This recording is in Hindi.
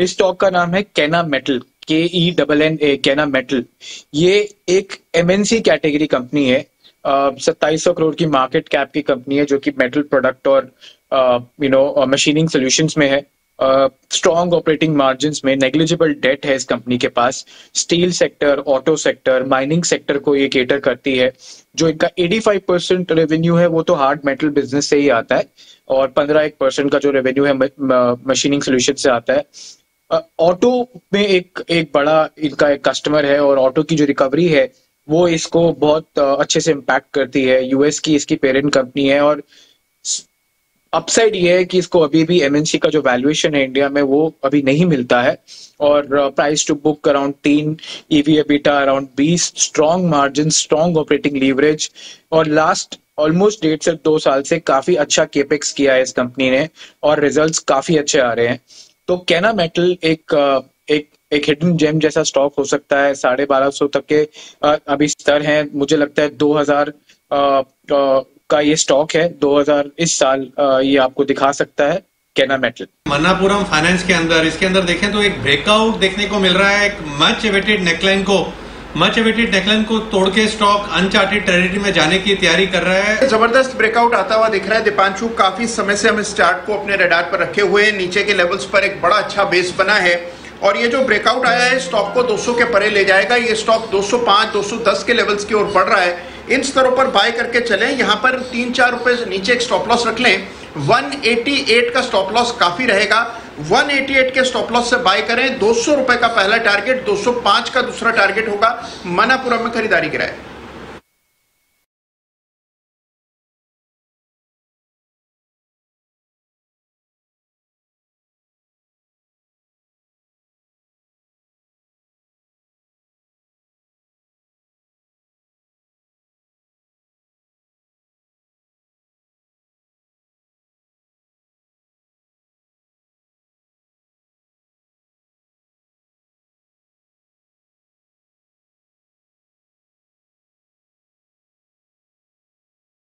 इस स्टॉक का नाम है कैना मेटल के ई डबल एन ए कैना मेटल। ये एक एमएनसी कैटेगरी कंपनी है। सत्ताईस सौ करोड़ की मार्केट कैप की कंपनी है, जो कि मेटल प्रोडक्ट और यू नो मशीनिंग सॉल्यूशंस में है। स्ट्रॉन्ग ऑपरेटिंग मार्जिन में नेग्लिजिबल डेट है इस कंपनी के पास। Steel sector, auto sector, mining sector को ये केटर करती है। जो इनका 85 परसेंट रेवेन्यू है, वो तो हार्ड मेटल बिज़नेस से ही आता है। और 15 एक परसेंट का जो रेवेन्यू है मशीनिंग सोल्यूशन से आता है। ऑटो में एक एक बड़ा इनका एक कस्टमर है और ऑटो की जो रिकवरी है, वो इसको बहुत अच्छे से इम्पैक्ट करती है। यूएस की इसकी पेरेंट कंपनी है और अपसाइड ये है कि इसको अभी भी एमएनसी का जो वैल्यूएशन है इंडिया में, वो अभी नहीं मिलता है। और प्राइस टू बुक अराउंड तीन ईवी एबिटा अराउंड बीस strong margin strong operating leverage और लास्ट ऑलमोस्ट डेढ़ से दो साल से काफ़ी अच्छा केपेक्स किया है इस कंपनी ने और रिजल्ट्स काफ़ी अच्छे आ रहे हैं। तो कैना मेटल एक एक एक हिडन जेम जैसा स्टॉक हो सकता है, साढ़े बारह सौ तक के अभी स्तर हैं। मुझे लगता है दो हज़ार का ये स्टॉक है। 2000 इस साल ये आपको दिखा सकता है कैना मेटल मनापुरम फाइनेंस के अंदर। इसके अंदर देखें तो एक ब्रेकआउट देखने को मिल रहा है, एक मच एवेटेड नेकलाइन को। मच एवेटेड नेकलाइन को तोड़ के स्टॉक अनचार्टेड टेरिटरी में जाने की तैयारी कर रहा है। ज़बरदस्त ब्रेकआउट आता हुआ दिख रहा है। दीपांशु काफ़ी समय से हम स्टार्ट को अपने रेडार पर रखे हुए हैं। नीचे के लेवल्स पर एक बड़ा अच्छा बेस बना है। और ये जो ब्रेकआउट आया है स्टॉक को 200 के परे ले जाएगा। ये स्टॉक 205 210 के लेवल्स की ओर बढ़ रहा है। इन स्तरों पर बाय करके चलें। यहाँ पर तीन चार रुपए नीचे एक स्टॉप लॉस रख लें। 188 का स्टॉप लॉस काफ़ी रहेगा। 188 के स्टॉप लॉस से बाय करें। दो सौ रुपए का पहला टारगेट 205 का दूसरा टारगेट होगा। मनापुरम में खरीदारी कराए